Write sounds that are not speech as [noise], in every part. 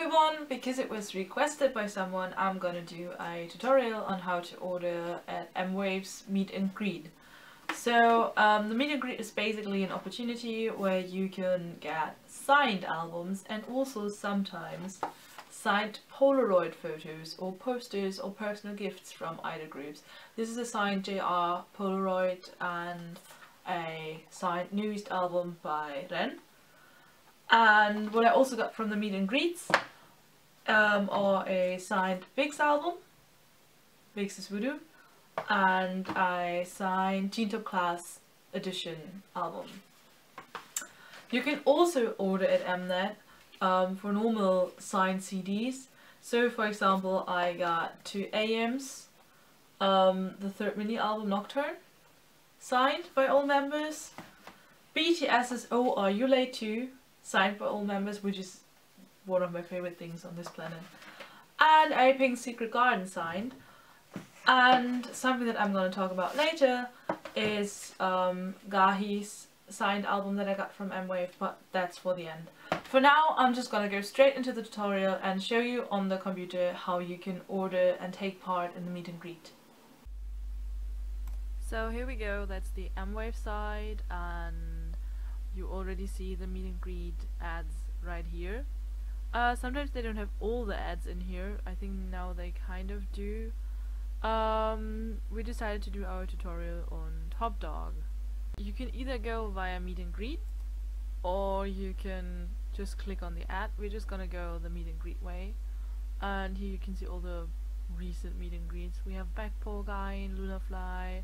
everyone! Because it was requested by someone, I'm gonna do a tutorial on how to order at Mwave's Meet and Greet. So um, the Meet and Greet is basically an opportunity where you can get signed albums and also sometimes signed Polaroid photos or posters or personal gifts from either groups. This is a signed JR Polaroid and a signed NU'EST album by Ren. And what I also got from the meet and greets um, are a signed VIXX album, VIXX's Voodoo, and I signed Teen Top Class edition album. You can also order at Mnet um, for normal signed CDs. So for example I got 2AM's, um, the third mini album Nocturne, signed by all members, BTS's Are You Late Too, signed by all members, which is one of my favorite things on this planet. And a Pink Secret Garden signed. And something that I'm going to talk about later is um, Gahi's signed album that I got from Mwave, but that's for the end. For now, I'm just going to go straight into the tutorial and show you on the computer how you can order and take part in the meet and greet. So here we go, that's the Mwave side and you already see the meet and greet ads right here. Uh, sometimes they don't have all the ads in here. I think now they kind of do. Um, we decided to do our tutorial on ToppDogg. You can either go via meet and greet or you can just click on the ad. We're just gonna go the meet and greet way. And here you can see all the recent meet and greets. We have Backpole Guy, Lunafly,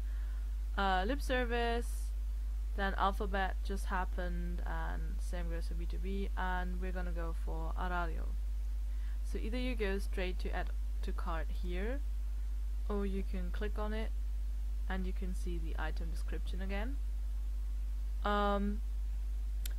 uh, Lip Service, then AlphaBAT just happened and same goes for B2B and we're gonna go for Arario. So either you go straight to add to cart here or you can click on it and you can see the item description again. Um,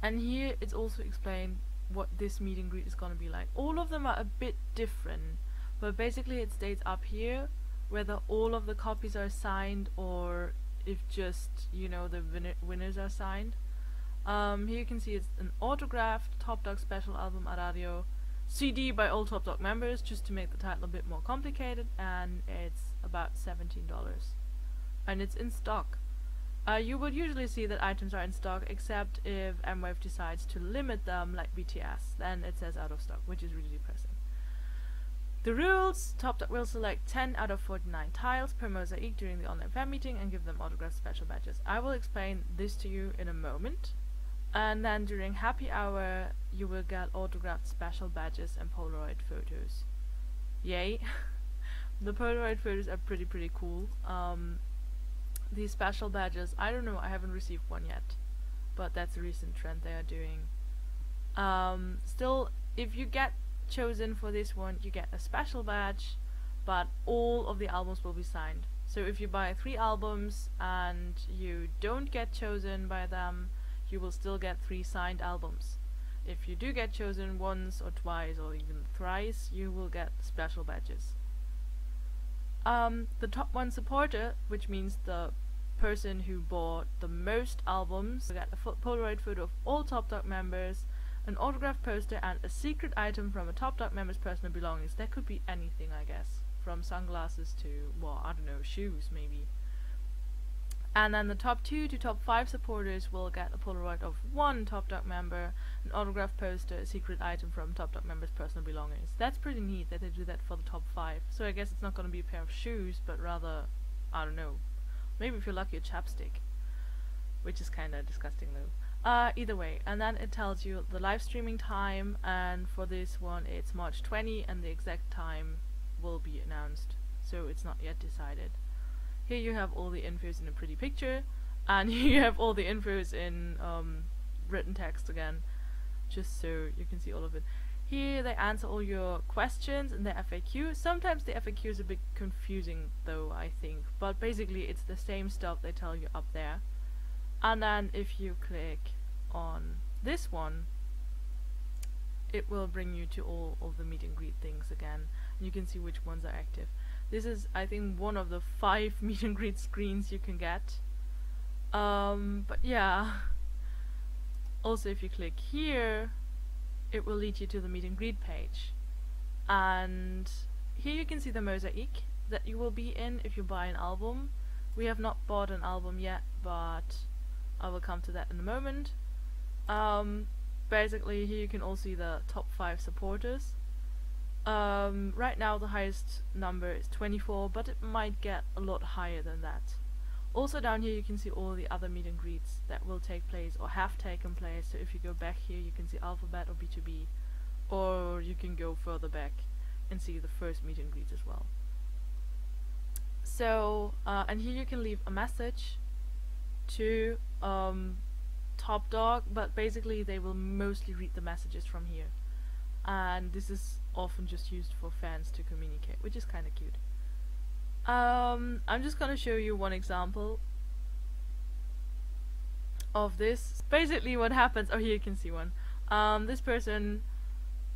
and here it's also explained what this meet and greet is gonna be like. All of them are a bit different but basically it states up here whether all of the copies are signed or if just you know the win winners are signed. Um, here you can see it's an autographed ToppDogg special album Arario CD by all ToppDogg members just to make the title a bit more complicated and it's about $17 and it's in stock. Uh, you would usually see that items are in stock except if Mwave decides to limit them like BTS then it says out of stock which is really depressing. The rules, ToppDogg will select 10 out of 49 tiles per mosaic during the online fan meeting and give them autographed special badges. I will explain this to you in a moment. And then during happy hour you will get autographed special badges and Polaroid photos. Yay! [laughs] the Polaroid photos are pretty pretty cool. Um, these special badges, I don't know, I haven't received one yet. But that's a recent trend they are doing. Um, still, if you get chosen for this one you get a special badge but all of the albums will be signed. So if you buy three albums and you don't get chosen by them you will still get three signed albums. If you do get chosen once or twice or even thrice you will get special badges. Um, the top one supporter which means the person who bought the most albums will get a Polaroid photo of all ToppDogg members an autograph poster, and a secret item from a ToppDogg member's personal belongings. That could be anything, I guess. From sunglasses to, well, I don't know, shoes maybe. And then the top 2 to top 5 supporters will get a Polaroid of one ToppDogg member, an autograph poster, a secret item from ToppDogg member's personal belongings. That's pretty neat that they do that for the top 5. So I guess it's not going to be a pair of shoes, but rather, I don't know, maybe if you're lucky a chapstick. Which is kinda disgusting though. Uh, either way, and then it tells you the live streaming time, and for this one it's March 20, and the exact time will be announced, so it's not yet decided. Here you have all the infos in a pretty picture, and here [laughs] you have all the infos in um, written text again, just so you can see all of it. Here they answer all your questions in the FAQ. Sometimes the FAQ is a bit confusing though, I think, but basically it's the same stuff they tell you up there. And then if you click on this one it will bring you to all of the meet and greet things again. You can see which ones are active. This is I think one of the five [laughs] meet and greet screens you can get. Um, but yeah. Also if you click here it will lead you to the meet and greet page. And here you can see the mosaic that you will be in if you buy an album. We have not bought an album yet, but I will come to that in a moment. Um, basically, here you can all see the top 5 supporters. Um, right now the highest number is 24, but it might get a lot higher than that. Also down here you can see all the other meet and greets that will take place or have taken place. So if you go back here you can see AlphaBAT or B2B, or you can go further back and see the first meet and greet as well. So, uh, and here you can leave a message to um, ToppDogg, but basically they will mostly read the messages from here. And this is often just used for fans to communicate, which is kind of cute. Um, I'm just gonna show you one example of this. Basically what happens, oh here you can see one. Um, this person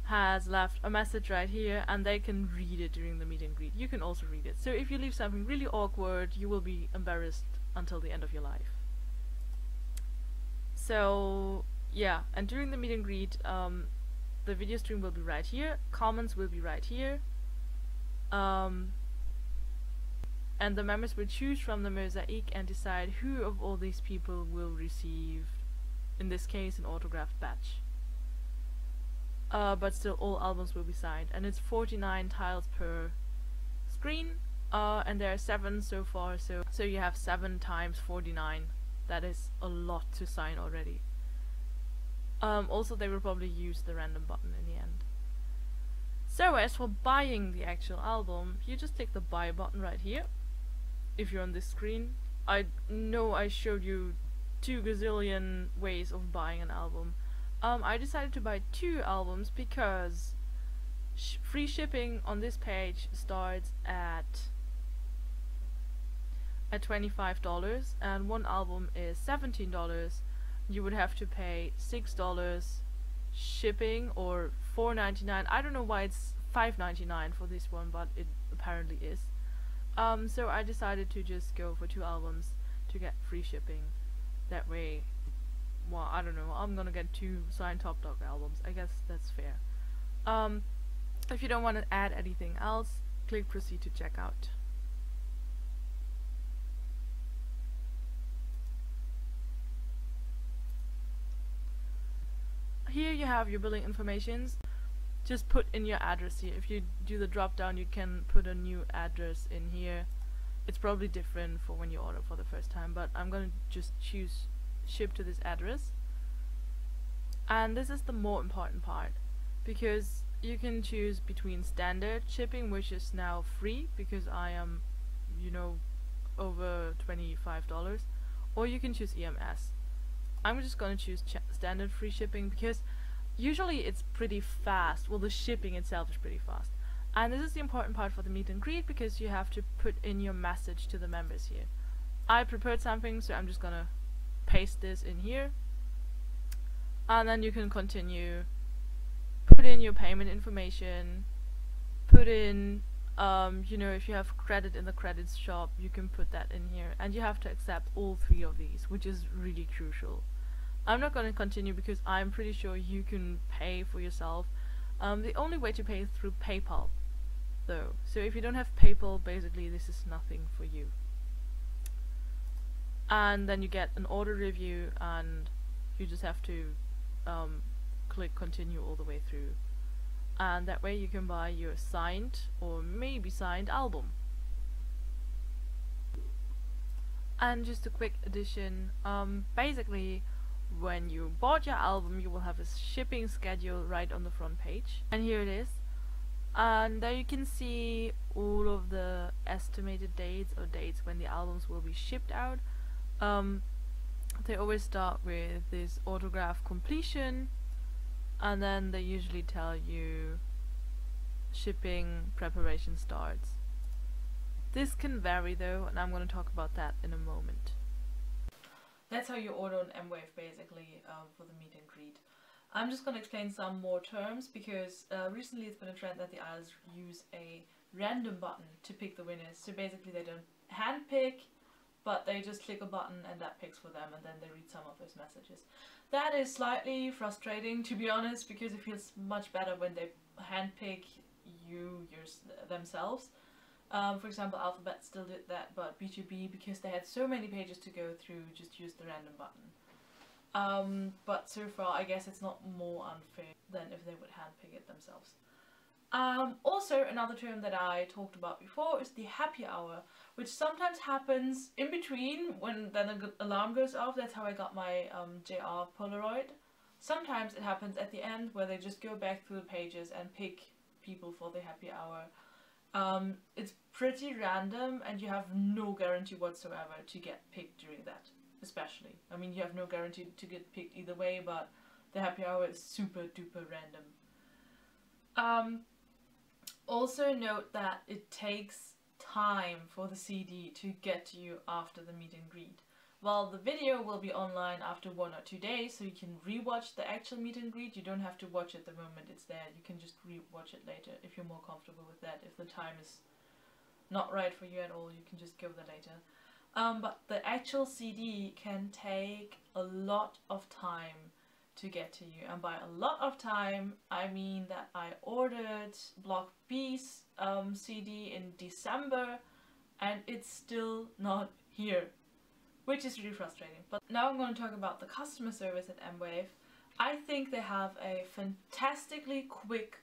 has left a message right here and they can read it during the meet and greet. You can also read it. So if you leave something really awkward, you will be embarrassed until the end of your life. So yeah, and during the meet and greet, um, the video stream will be right here, comments will be right here, um, and the members will choose from the mosaic and decide who of all these people will receive, in this case, an autographed badge. Uh, but still all albums will be signed, and it's 49 tiles per screen, uh, and there are 7 so far, so, so you have 7 times 49. That is a lot to sign already. Um, also, they will probably use the random button in the end. So, as for buying the actual album, you just click the buy button right here. If you're on this screen. I know I showed you two gazillion ways of buying an album. Um, I decided to buy two albums because sh free shipping on this page starts at at $25 and one album is $17 you would have to pay six dollars shipping or $4.99. I don't know why it's $5.99 for this one, but it apparently is. Um, so I decided to just go for two albums to get free shipping. That way, well, I don't know. I'm gonna get two signed ToppDogg albums. I guess that's fair. Um, if you don't want to add anything else, click proceed to checkout. Here you have your billing informations. Just put in your address here. If you do the drop down you can put a new address in here. It's probably different for when you order for the first time but I'm gonna just choose ship to this address. And this is the more important part because you can choose between standard shipping which is now free because I am you know over $25 or you can choose EMS I'm just gonna choose standard free shipping because usually it's pretty fast. Well, the shipping itself is pretty fast. And this is the important part for the meet and greet because you have to put in your message to the members here. I prepared something, so I'm just gonna paste this in here. And then you can continue, put in your payment information, put in um, you know, if you have credit in the credits shop, you can put that in here. And you have to accept all three of these, which is really crucial. I'm not going to continue because I'm pretty sure you can pay for yourself. Um, the only way to pay is through PayPal, though. So if you don't have PayPal, basically this is nothing for you. And then you get an order review and you just have to um, click continue all the way through and that way you can buy your signed or maybe signed album. And just a quick addition um, basically when you bought your album you will have a shipping schedule right on the front page. And here it is. And there you can see all of the estimated dates or dates when the albums will be shipped out. Um, they always start with this autograph completion and then they usually tell you shipping preparation starts. This can vary though, and I'm going to talk about that in a moment. That's how you order an Mwave basically um, for the meet and greet. I'm just going to explain some more terms because uh, recently it's been a trend that the idols use a random button to pick the winners. So basically they don't handpick, but they just click a button and that picks for them and then they read some of those messages. That is slightly frustrating to be honest because it feels much better when they handpick you themselves. Um, for example, AlphaBAT still did that, but B2B, because they had so many pages to go through, just used the random button. Um, but so far, I guess it's not more unfair than if they would handpick it themselves. Um, also, another term that I talked about before is the happy hour, which sometimes happens in between when then the alarm goes off. That's how I got my um, JR Polaroid. Sometimes it happens at the end where they just go back through the pages and pick people for the happy hour. Um, it's pretty random and you have no guarantee whatsoever to get picked during that, especially. I mean, you have no guarantee to get picked either way, but the happy hour is super duper random. Um, also note that it takes time for the CD to get to you after the meet and greet. While the video will be online after one or two days, so you can rewatch the actual meet and greet. You don't have to watch it the moment it's there. You can just rewatch it later if you're more comfortable with that. If the time is not right for you at all, you can just go there later. Um, but the actual CD can take a lot of time to get to you and by a lot of time I mean that I ordered Block B's um, CD in December and it's still not here which is really frustrating. But now I'm going to talk about the customer service at Mwave. I think they have a fantastically quick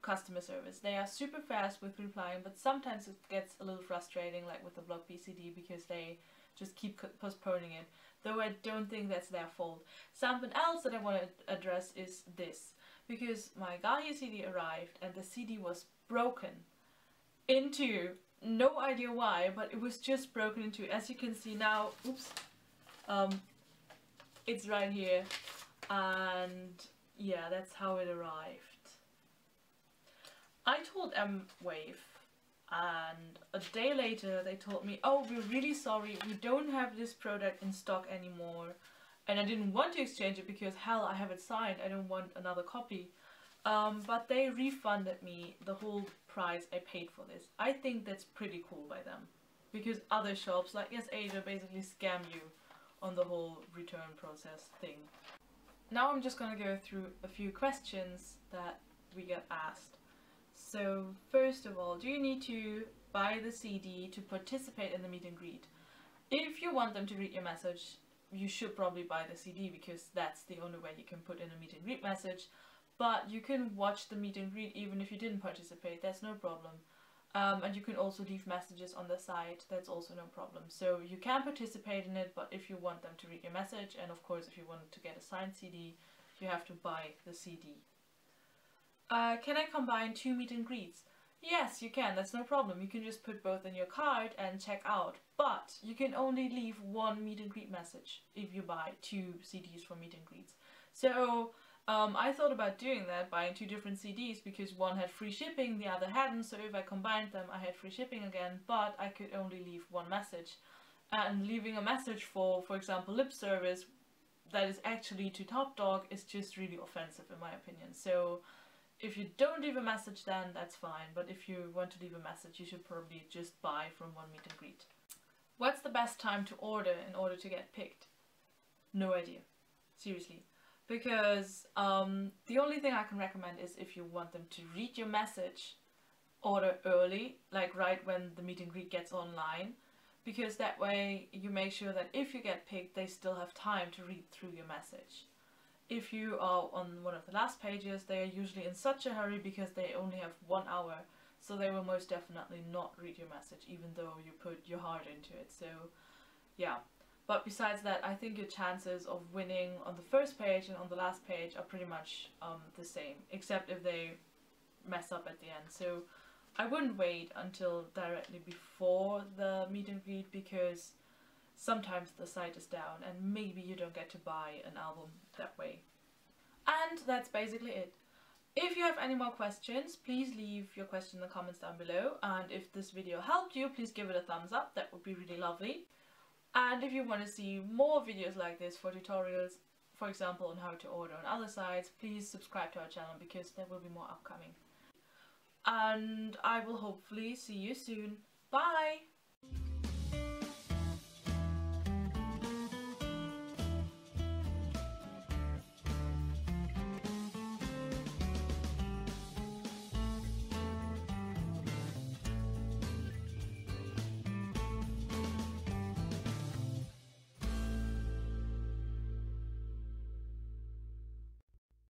customer service. They are super fast with replying, but sometimes it gets a little frustrating, like with the Block B CD, because they just keep postponing it, though I don't think that's their fault. Something else that I want to address is this, because my Gaia CD arrived and the CD was broken into, no idea why, but it was just broken into, as you can see now, oops, um, it's right here, and yeah, that's how it arrived. I told Mwave and a day later they told me oh we're really sorry. We don't have this product in stock anymore. And I didn't want to exchange it because hell I have it signed. I don't want another copy. Um, but they refunded me the whole price I paid for this. I think that's pretty cool by them. Because other shops like YesAsia basically scam you on the whole return process thing. Now I'm just gonna go through a few questions that we get asked so first of all, do you need to buy the CD to participate in the meet and greet? If you want them to read your message, you should probably buy the CD because that's the only way you can put in a meet and greet message. But you can watch the meet and greet even if you didn't participate, that's no problem. Um, and you can also leave messages on the site, that's also no problem. So you can participate in it, but if you want them to read your message, and of course if you want to get a signed CD, you have to buy the CD. Uh, can I combine two meet and greets? Yes, you can, that's no problem. You can just put both in your card and check out. But you can only leave one meet and greet message if you buy two CDs for meet and greets. So um, I thought about doing that, buying two different CDs because one had free shipping, the other hadn't. So if I combined them, I had free shipping again, but I could only leave one message. And leaving a message for, for example, lip service that is actually to ToppDogg is just really offensive in my opinion. So if you don't leave a message then that's fine, but if you want to leave a message you should probably just buy from one meet and greet. What's the best time to order in order to get picked? No idea. Seriously. Because um, the only thing I can recommend is if you want them to read your message, order early, like right when the meet and greet gets online, because that way you make sure that if you get picked they still have time to read through your message if you are on one of the last pages, they are usually in such a hurry because they only have one hour. So they will most definitely not read your message, even though you put your heart into it. So, yeah. But besides that, I think your chances of winning on the first page and on the last page are pretty much um, the same, except if they mess up at the end. So I wouldn't wait until directly before the meet and greet because sometimes the site is down and maybe you don't get to buy an album that way. And that's basically it. If you have any more questions, please leave your question in the comments down below. And if this video helped you, please give it a thumbs up. That would be really lovely. And if you want to see more videos like this for tutorials, for example on how to order on other sites, please subscribe to our channel because there will be more upcoming. And I will hopefully see you soon. Bye!